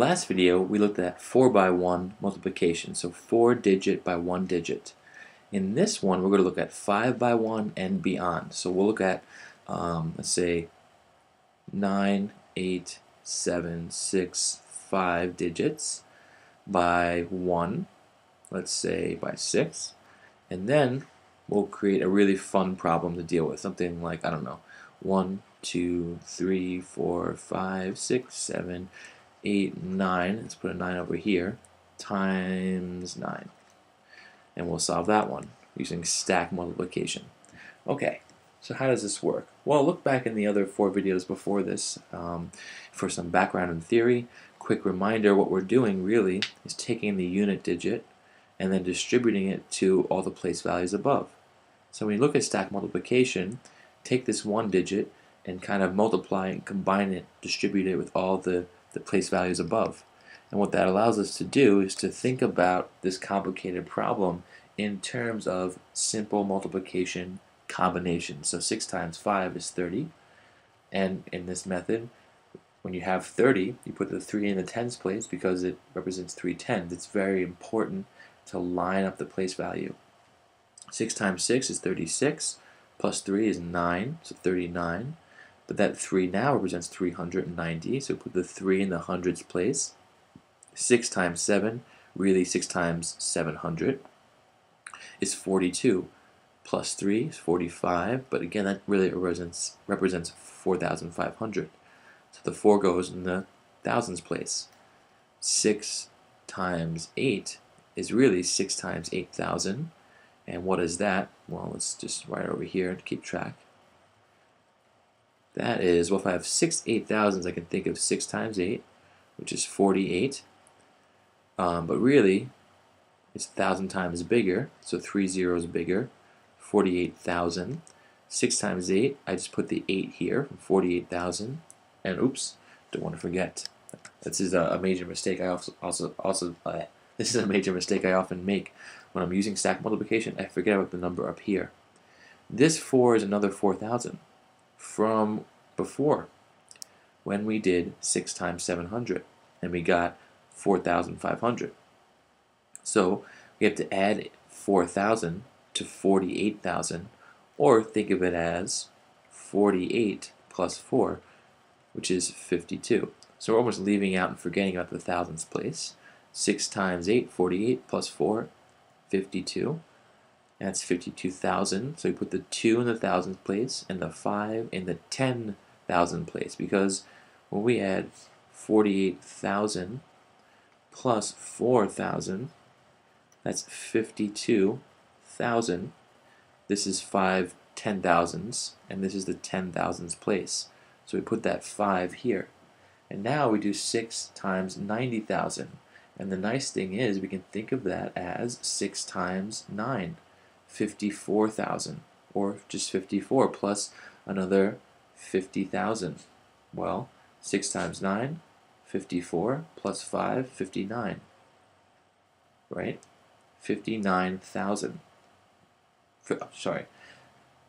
last video, we looked at 4 by 1 multiplication, so 4 digit by 1 digit. In this one, we're going to look at 5 by 1 and beyond. So we'll look at, um, let's say, 9, 8, 7, 6, 5 digits by 1, let's say by 6, and then we'll create a really fun problem to deal with, something like, I don't know, 1, 2, 3, 4, 5, 6, 7, 8, 9, let's put a 9 over here, times 9. And we'll solve that one using stack multiplication. Okay, so how does this work? Well, look back in the other four videos before this um, for some background and theory. Quick reminder, what we're doing really is taking the unit digit and then distributing it to all the place values above. So when you look at stack multiplication, take this one digit and kind of multiply and combine it, distribute it with all the the place values above. And what that allows us to do is to think about this complicated problem in terms of simple multiplication combinations. So 6 times 5 is 30. And in this method, when you have 30, you put the 3 in the tens place because it represents 3 tens. It's very important to line up the place value. 6 times 6 is 36, plus 3 is 9, so 39. But that 3 now represents 390, so put the 3 in the hundreds place. 6 times 7, really 6 times 700, is 42. Plus 3 is 45, but again that really represents, represents 4,500. So the 4 goes in the thousands place. 6 times 8 is really 6 times 8,000. And what is that? Well, let's just write over here to keep track. That is, well, if I have six eight thousands, I can think of 6 times 8, which is 48. Um, but really, it's 1,000 times bigger, so 3 zeros bigger, 48,000. 6 times 8, I just put the 8 here, 48,000. And oops, don't want to forget. This is a, major mistake I also, also, also uh, this is a major mistake I often make when I'm using stack multiplication. I forget about the number up here. This 4 is another 4,000 from before when we did 6 times 700 and we got 4,500. So we have to add 4,000 to 48,000 or think of it as 48 plus 4 which is 52. So we're almost leaving out and forgetting about the thousands place. 6 times 8, 48 plus 4, 52. That's 52,000. So we put the 2 in the thousands place and the 5 in the 10,000 place because when we add 48,000 plus 4,000, that's 52,000. This is 5 ten thousands, and this is the ten thousands place. So we put that 5 here. And now we do 6 times 90,000. And the nice thing is we can think of that as 6 times 9. 54,000 or just 54 plus another 50,000. Well, 6 times 9, 54 plus 5, 59. Right? 59,000. Sorry,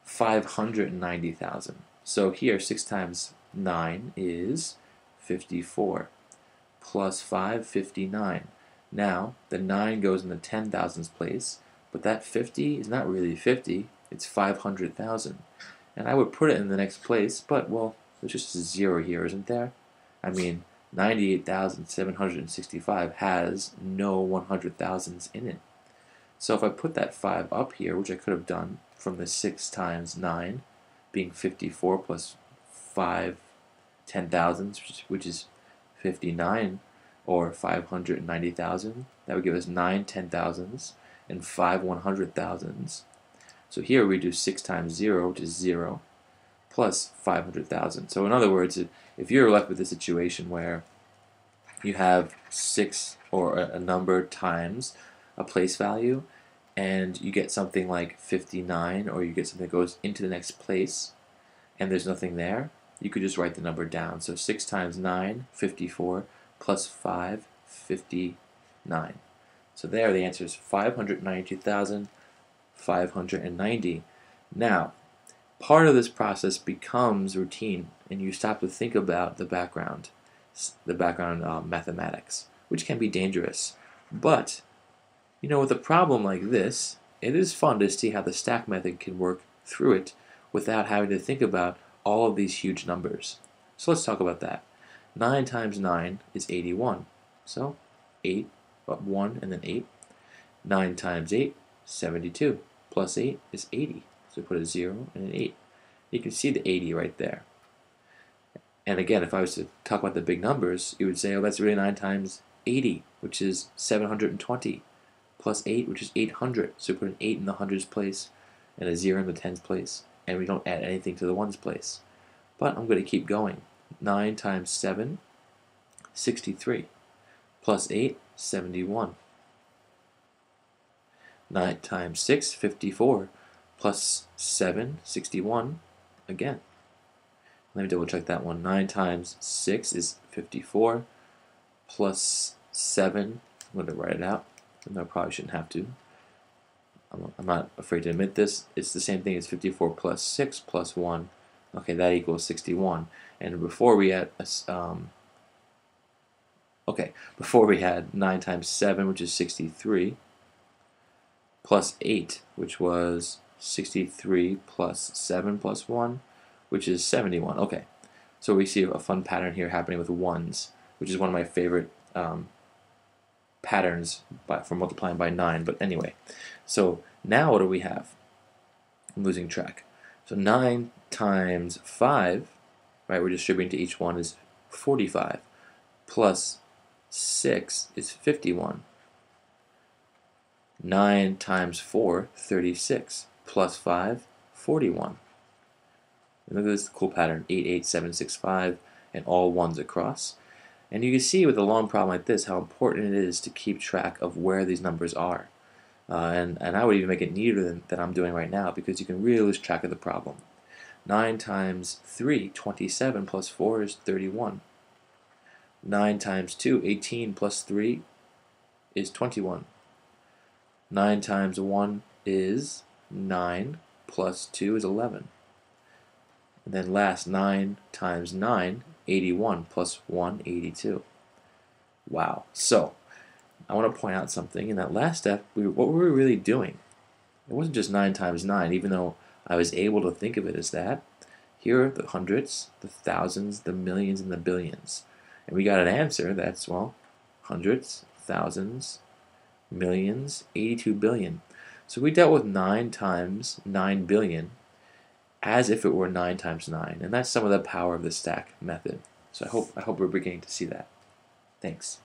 590,000. So here 6 times 9 is 54 plus 5, 59. Now the 9 goes in the 10,000s place but that 50 is not really 50, it's 500,000. And I would put it in the next place, but well, there's just a zero here, isn't there? I mean, 98,765 has no 100,000s in it. So if I put that 5 up here, which I could have done from the 6 times 9, being 54 plus 5 ten thousands, which is 59, or 590,000, that would give us 9 ten thousands and 5 100,000s. So here we do 6 times 0, which is 0, plus 500,000. So in other words, if you're left with a situation where you have 6 or a number times a place value, and you get something like 59, or you get something that goes into the next place, and there's nothing there, you could just write the number down. So 6 times 9, 54, plus 5, 59. So there the answer is 592,590. Now, part of this process becomes routine and you stop to think about the background. the background uh, mathematics, which can be dangerous. But, you know, with a problem like this, it is fun to see how the stack method can work through it without having to think about all of these huge numbers. So let's talk about that. 9 times 9 is 81. So 8, 1, and then 8. 9 times 8, 72. Plus 8 is 80. So we put a 0 and an 8. You can see the 80 right there. And again, if I was to talk about the big numbers, you would say, oh, that's really 9 times 80, which is 720, plus 8, which is 800. So we put an 8 in the hundreds place and a 0 in the tens place, and we don't add anything to the ones place. But I'm going to keep going. 9 times 7, 63, plus 8, 71. 9 times 6, 54, plus 7, 61, again. Let me double check that one. 9 times 6 is 54, plus 7, I'm going to write it out. I probably shouldn't have to. I'm, I'm not afraid to admit this. It's the same thing as 54 plus 6 plus 1. Okay, that equals 61. And before we had, um, okay, before we had 9 times 7, which is 63, plus 8, which was 63 plus 7 plus 1, which is 71. Okay, so we see a fun pattern here happening with ones, which is one of my favorite um, patterns by, for multiplying by 9. But anyway, so now what do we have? I'm losing track. So 9 times 5, right, we're distributing to each one is 45, plus 6 is 51. 9 times 4, 36, plus 5, 41. And look at this cool pattern, 88765, and all ones across. And you can see with a long problem like this how important it is to keep track of where these numbers are. Uh, and, and I would even make it neater than, than I'm doing right now because you can really lose track of the problem. 9 times 3, 27 plus 4 is 31. 9 times 2, 18 plus 3 is 21. 9 times 1 is 9 plus 2 is 11. And then last, 9 times 9, 81 plus 1, 82. Wow. So, I want to point out something. In that last step, we, what were we really doing? It wasn't just 9 times 9, even though I was able to think of it as that. Here are the hundreds, the thousands, the millions, and the billions. And we got an answer that's, well, hundreds, thousands, millions, 82 billion. So we dealt with 9 times 9 billion as if it were 9 times 9. And that's some of the power of the stack method. So I hope, I hope we're beginning to see that. Thanks.